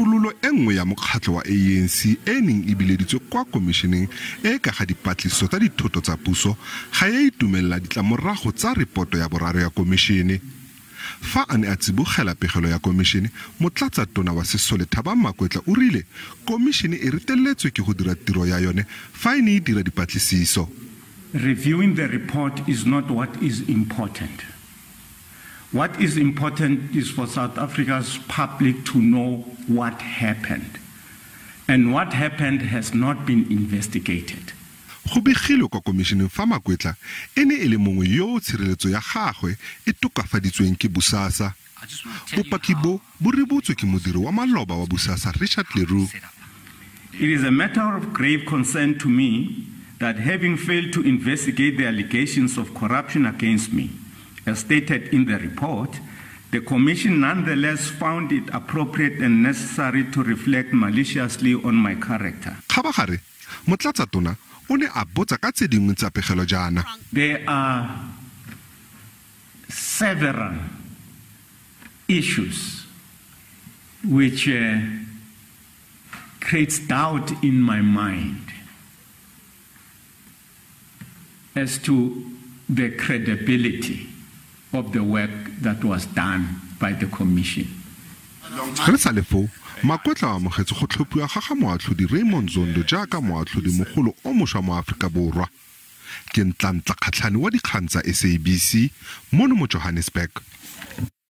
tokololo e nngwe ya mokgatlho wa anc e neng e bileditswe kwa komišeneng e ka ga dipatliso tsa dithoto tsa puso ga e itumelela ditlamorago tsa repoto ya boraro ya komišene fa a ne a tsibogela pegelo ya komišene motlatsa tona wa sesole thaba makwetla o rile komišene e reteletswe ke go dira tiro ya yone fa e ne e dira dipatlisiso Reviewing the report is not what is important. What is important is for South Africa's public to know what happened. And what happened has not been investigated. go begilwe kwa komišeneng fa makwetla e ne e le mongwe yo tshireletso ya gagwe e tokafaditsweng ke bosasa bopaki bo bo rebotswe ke modiri wa maloba wa bosasa richard le roux It is a matter of grave concern to me that having failed to investigate the allegations of corruption against me, as stated in the report, the Commission nonetheless found it appropriate and necessary to reflect maliciously on my character. kgabagare motlatsa tona o ne a botsa ka tse dingwe tsa pegelo jaana There are several issues which uh, creates doubt in my mind as to the credibility of the work that was done by the commission. re sa foo makwetla o amogetse go tlhophiwa ga ga moatlhodi raymond zondo jaaka moatlhodi mogolo o mošwa mo aforika borwa ke ntlantla kgatlhane wa dikgang tsa sabc mono mo johannesburg